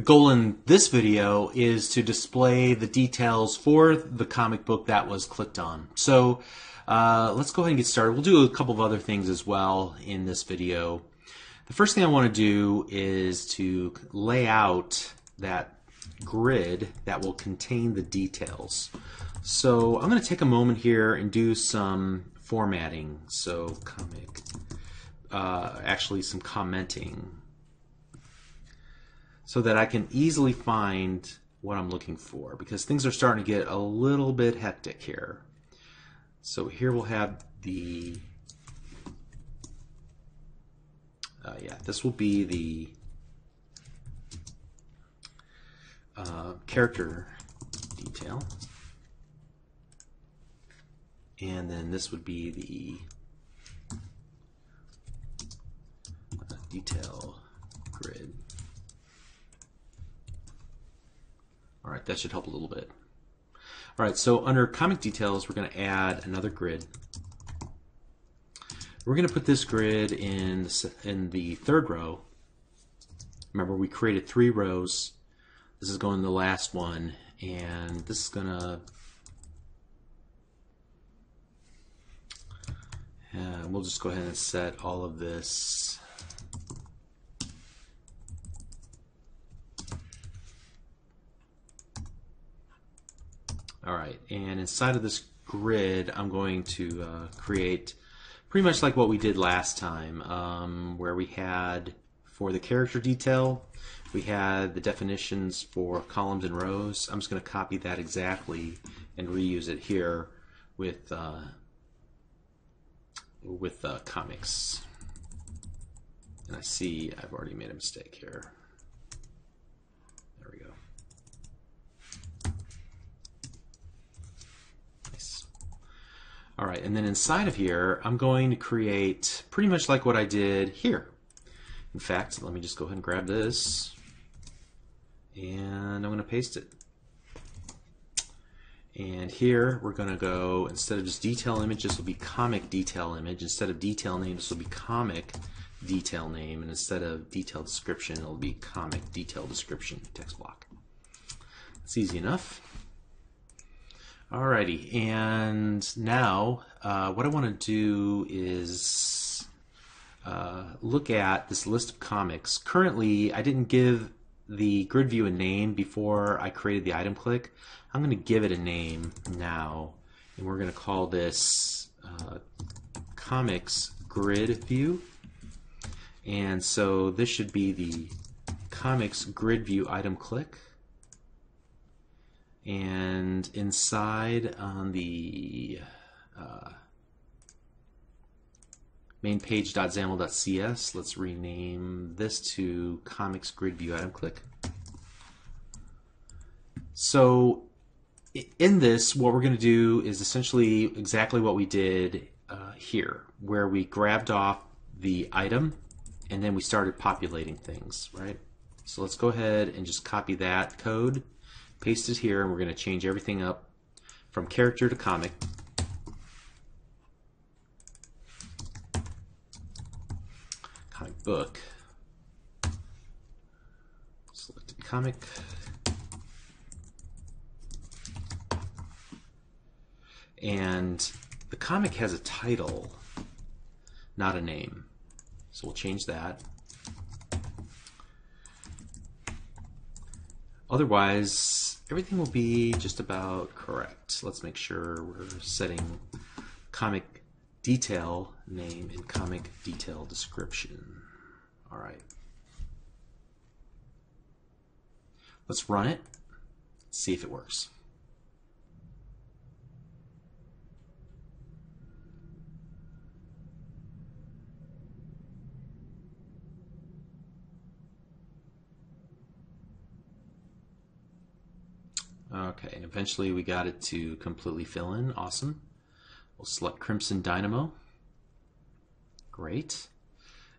The goal in this video is to display the details for the comic book that was clicked on. So uh, let's go ahead and get started. We'll do a couple of other things as well in this video. The first thing I want to do is to lay out that grid that will contain the details. So I'm going to take a moment here and do some formatting. So comic, uh, actually some commenting so that I can easily find what I'm looking for because things are starting to get a little bit hectic here. So here we'll have the, uh, yeah, this will be the uh, character detail. And then this would be the uh, detail grid. All right, that should help a little bit. All right, so under comic details, we're going to add another grid. We're going to put this grid in, in the third row. Remember, we created three rows. This is going to the last one, and this is going to uh, we'll just go ahead and set all of this All right, and inside of this grid, I'm going to uh, create pretty much like what we did last time, um, where we had for the character detail, we had the definitions for columns and rows. I'm just going to copy that exactly and reuse it here with uh, with uh, comics. And I see I've already made a mistake here. All right, and then inside of here, I'm going to create pretty much like what I did here. In fact, let me just go ahead and grab this, and I'm going to paste it. And here we're going to go, instead of just detail image, this will be comic detail image. Instead of detail name, this will be comic detail name. And instead of detail description, it'll be comic detail description text block. It's easy enough. Alrighty, and now uh, what I want to do is uh, look at this list of comics. Currently, I didn't give the grid view a name before I created the item click. I'm going to give it a name now, and we're going to call this uh, comics grid view. And so this should be the comics grid view item click and inside on the uh, main page.xaml.cs, let's rename this to comics grid view item click. So in this, what we're going to do is essentially exactly what we did uh, here, where we grabbed off the item and then we started populating things, right? So let's go ahead and just copy that code paste it here, and we're going to change everything up from character to comic. Comic book. Select comic. And the comic has a title, not a name. So we'll change that. Otherwise, everything will be just about correct. Let's make sure we're setting comic detail name and comic detail description. All right. Let's run it, see if it works. Okay, and eventually we got it to completely fill in. Awesome. We'll select Crimson Dynamo. Great.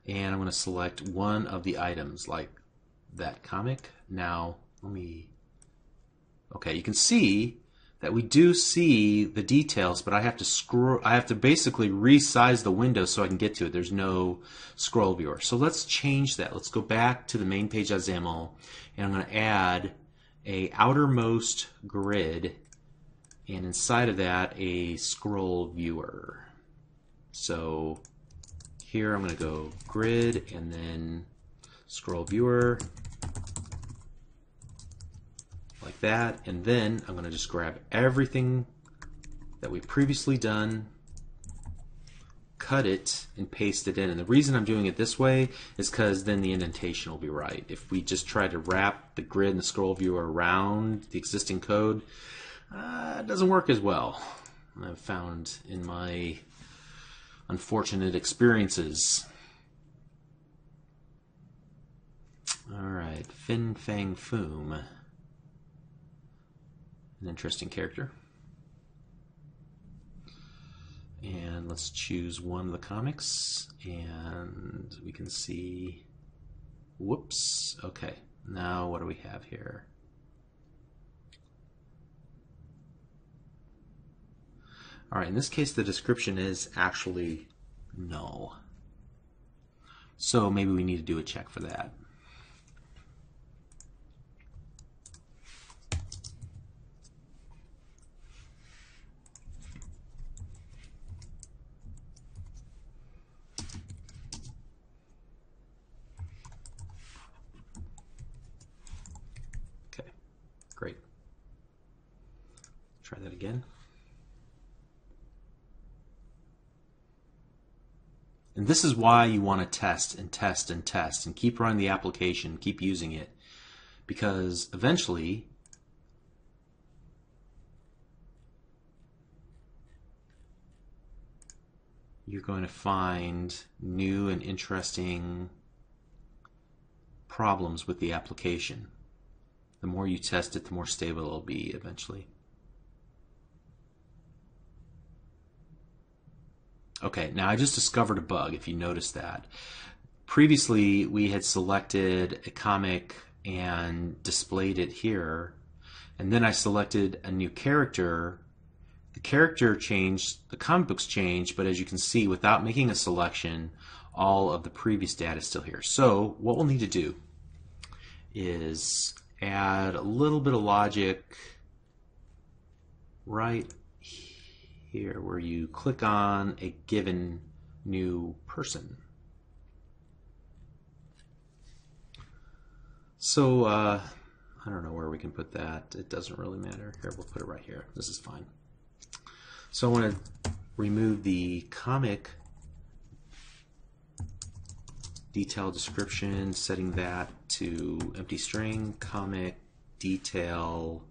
And I'm going to select one of the items, like that comic. Now, let me... Okay, you can see that we do see the details, but I have to scroll. I have to basically resize the window so I can get to it. There's no scroll viewer. So let's change that. Let's go back to the main page.xaml, and I'm going to add a outermost grid, and inside of that a scroll viewer. So here I'm going to go grid and then scroll viewer like that. And then I'm going to just grab everything that we've previously done, cut it, and paste it in. And the reason I'm doing it this way is because then the indentation will be right. If we just try to wrap the grid and the scroll viewer around the existing code, uh, it doesn't work as well. I've found in my unfortunate experiences. All right, Fin Fang Foom an interesting character. And let's choose one of the comics, and we can see, whoops, okay, now what do we have here? All right, in this case, the description is actually null. So maybe we need to do a check for that. Try that again. And this is why you want to test and test and test and keep running the application, keep using it. Because eventually, you're going to find new and interesting problems with the application. The more you test it, the more stable it'll be eventually. Okay, now I just discovered a bug, if you noticed that. Previously, we had selected a comic and displayed it here, and then I selected a new character. The character changed, the comic books changed, but as you can see, without making a selection, all of the previous data is still here. So what we'll need to do is add a little bit of logic right here where you click on a given new person. So, uh, I don't know where we can put that. It doesn't really matter. Here, we'll put it right here. This is fine. So I want to remove the comic detail description, setting that to empty string, comic detail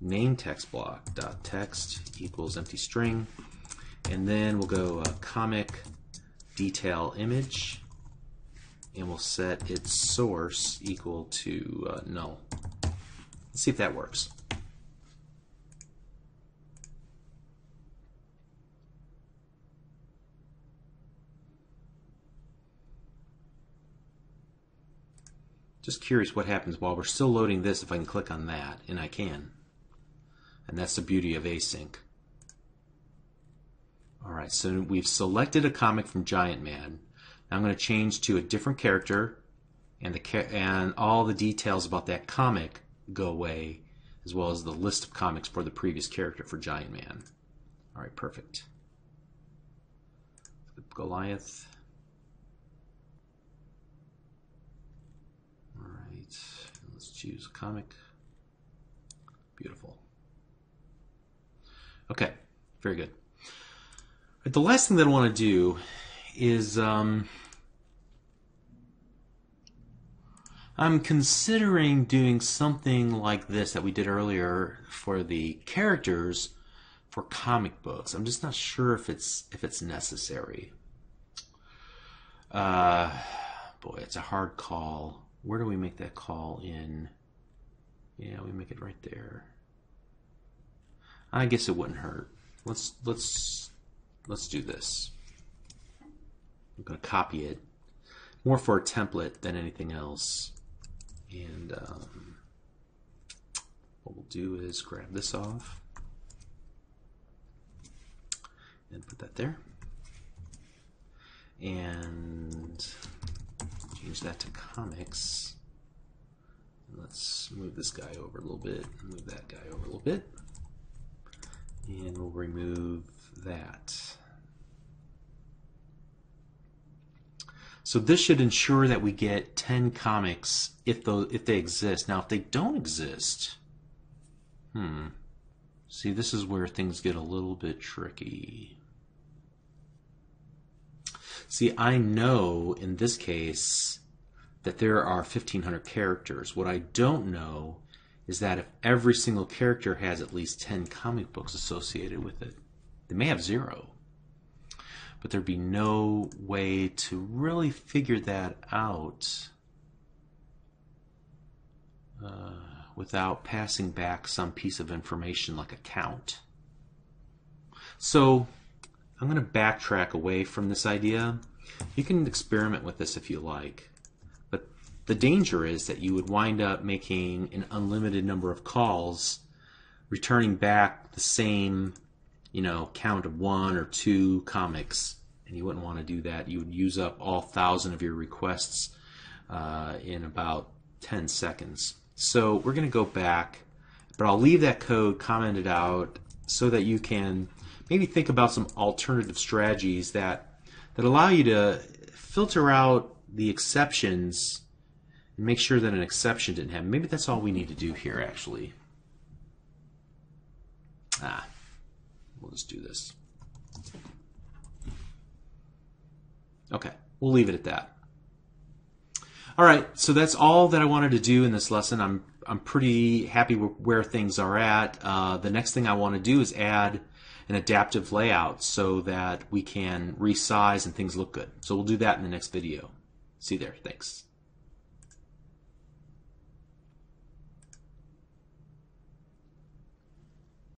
name text block dot text equals empty string and then we'll go uh, comic detail image and we'll set its source equal to uh, null. Let's see if that works. Just curious what happens while we're still loading this if I can click on that, and I can. And that's the beauty of async. All right, so we've selected a comic from Giant Man. Now I'm going to change to a different character, and the and all the details about that comic go away, as well as the list of comics for the previous character for Giant Man. All right, perfect. Goliath. All right, let's choose comic. Beautiful. Okay, very good. The last thing that I want to do is um, I'm considering doing something like this that we did earlier for the characters for comic books. I'm just not sure if it's if it's necessary. Uh, boy, it's a hard call. Where do we make that call in? Yeah, we make it right there. I guess it wouldn't hurt. Let's let's let's do this. I'm to copy it more for a template than anything else. And um, what we'll do is grab this off. and put that there. And change that to comics. Let's move this guy over a little bit, move that guy over a little bit, and we'll remove that. So this should ensure that we get 10 comics if, those, if they exist. Now, if they don't exist, hmm, see, this is where things get a little bit tricky. See, I know in this case that there are 1,500 characters. What I don't know is that if every single character has at least 10 comic books associated with it, they may have zero but there'd be no way to really figure that out uh, without passing back some piece of information like a count. So I'm going to backtrack away from this idea. You can experiment with this if you like, but the danger is that you would wind up making an unlimited number of calls, returning back the same you know, count of one or two comics, and you wouldn't want to do that. You would use up all thousand of your requests uh, in about 10 seconds. So we're going to go back, but I'll leave that code commented out so that you can maybe think about some alternative strategies that that allow you to filter out the exceptions and make sure that an exception didn't happen. Maybe that's all we need to do here, actually. Ah, We'll just do this. Okay, we'll leave it at that. All right, so that's all that I wanted to do in this lesson. I'm I'm pretty happy with where things are at. Uh, the next thing I want to do is add an adaptive layout so that we can resize and things look good. So we'll do that in the next video. See you there. Thanks.